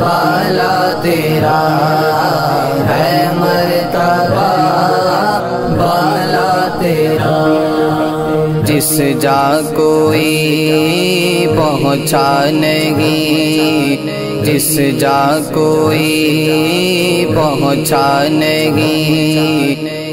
بالا تیرا ہے مرتبہ، بالا تیرا۔ جس جا کوئی پہنچا نہیں جس جا کوئی پہنچا نہیں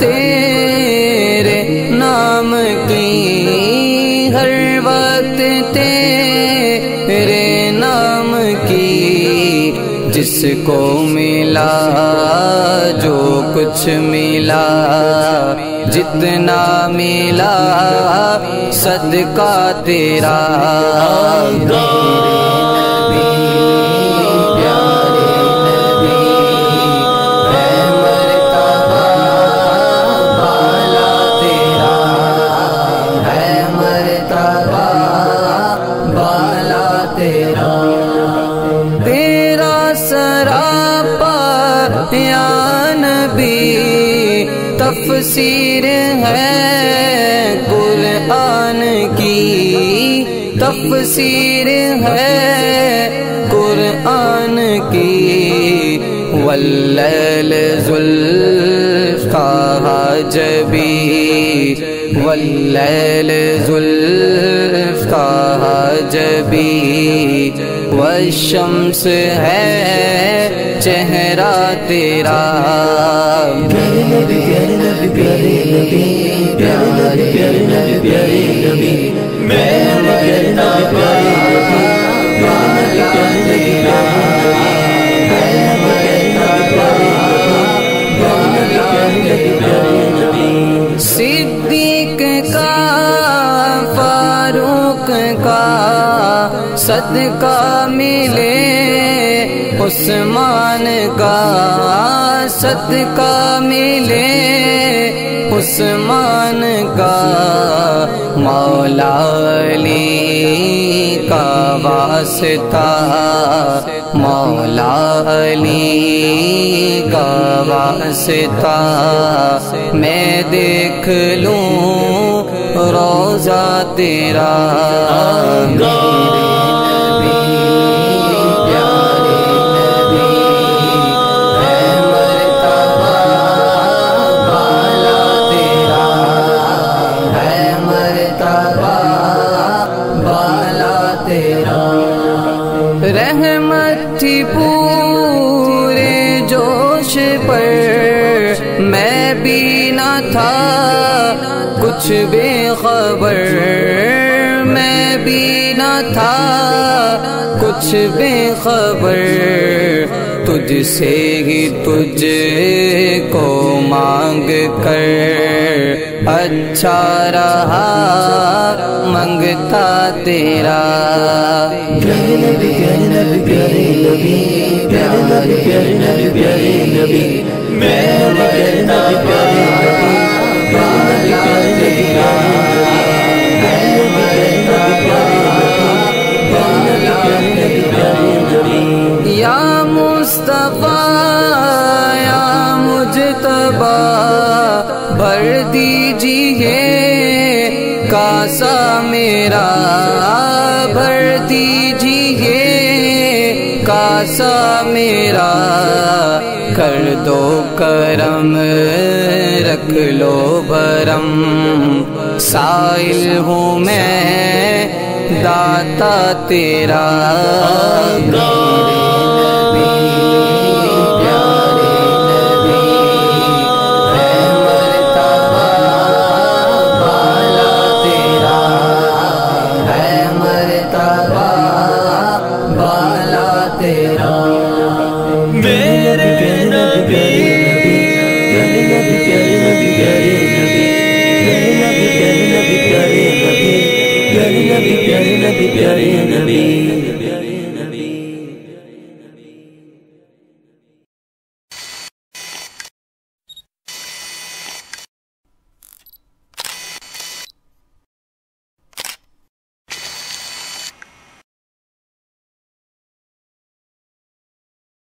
تیرے نام کی ہر وقت تیرے نام کی جس کو ملا، جو کچھ ملا، جتنا ملا، صدقہ تیرا تیرا۔ تفسیر ہے، قرآن کی تفسیر ہے، قرآن کی۔ واللیل ذوالفقا جبی واللیل ذوالفقا جبی والشمس ہے چہرہ تیرا۔ صدیق کا فاروق کا صدقہ ملے عثمان کا صدقہ ملے۔ عثمان کا مولا علی کا واسطہ۔ مولا علی کا واسطہ۔ میں دیکھ لوں روزہ تیرا۔ رحمت تھی پورے جوش پر میں بھی نہ تھا، کچھ بے خبر میں بھی نہ تھا، کچھ بے خبر تجھ سے ہی تجھ کو مانگ کر اچھا رہا منگتا تیرا۔ یا دیجیے کاسا میرا بھر دیجیے کاسا میرا کر دو کرم، رکھ لو برم سائل ہوں میں، داتا تیرا۔ پیارے نبی۔